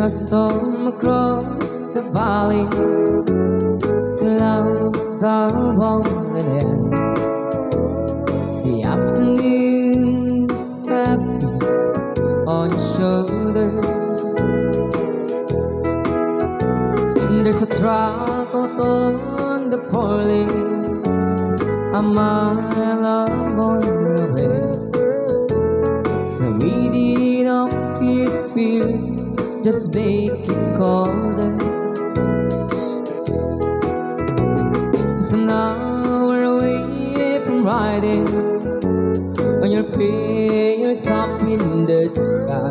A storm across the valley. Clouds are rolling in The afternoon's heavy on your shoulders. There's a truck on the poorly A mile or more away. So reading off his fears Just make it colder. So now we're away from riding On your fears up in the sky.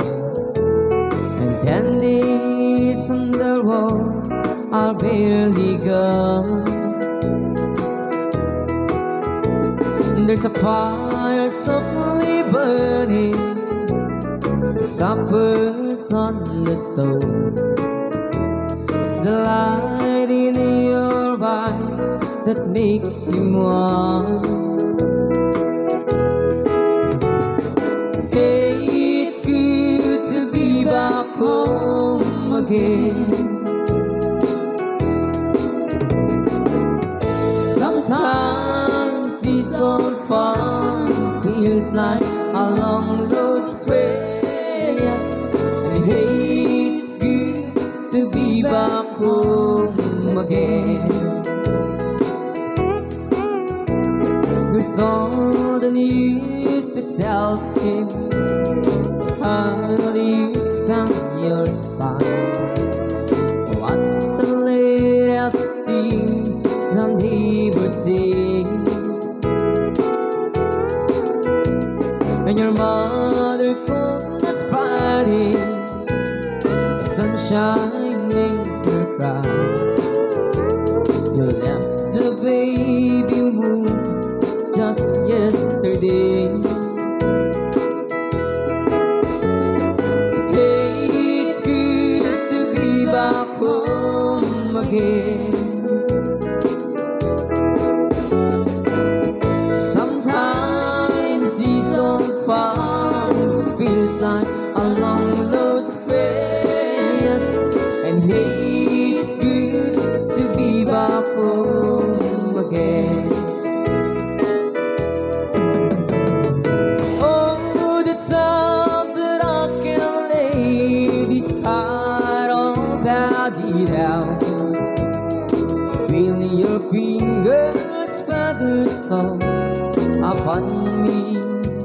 And ten days on the road are barely gone There's a fire softly burning Suffers on the stove It's the light in your eyes That makes you warm Hey, it's good to be back home again. Sometimes this old farm feels like be back home again. There's all that used to tell him how you spent your time. What's the latest thing that neighbors say? And your mother us Friday, sunshine made her cry. It's good to be back home again. Oh, the times this heart all. Feel your fingers feather so upon me.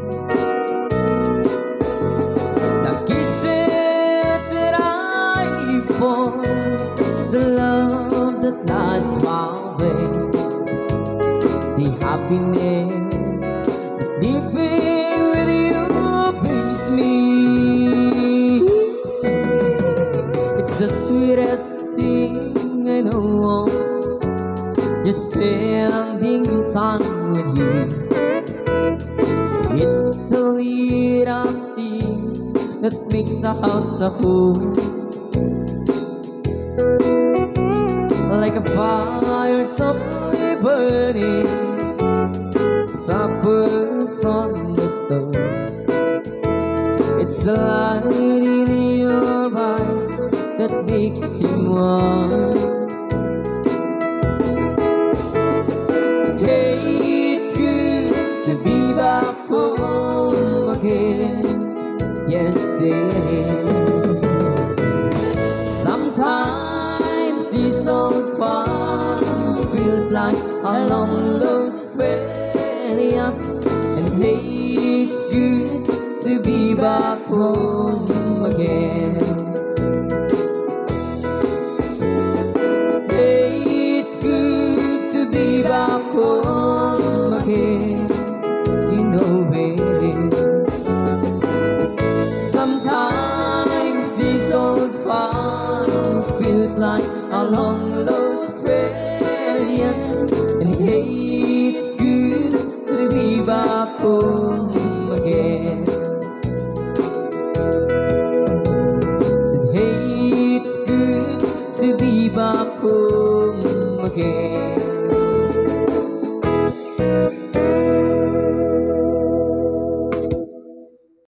Me. It's the sweetest thing I know. Just spending time with you. It's the littlest thing that makes a house a home. Like a fire softly burning, It's the light in your eyes that makes you again. Yes, it is. Sometimes this old farm feels like a long lost way. Yes, and it's good to be back home again. It's good to be back home again. You know. Sometimes this old farm feels like a long lost way. Yes, and hey, aku mungkin.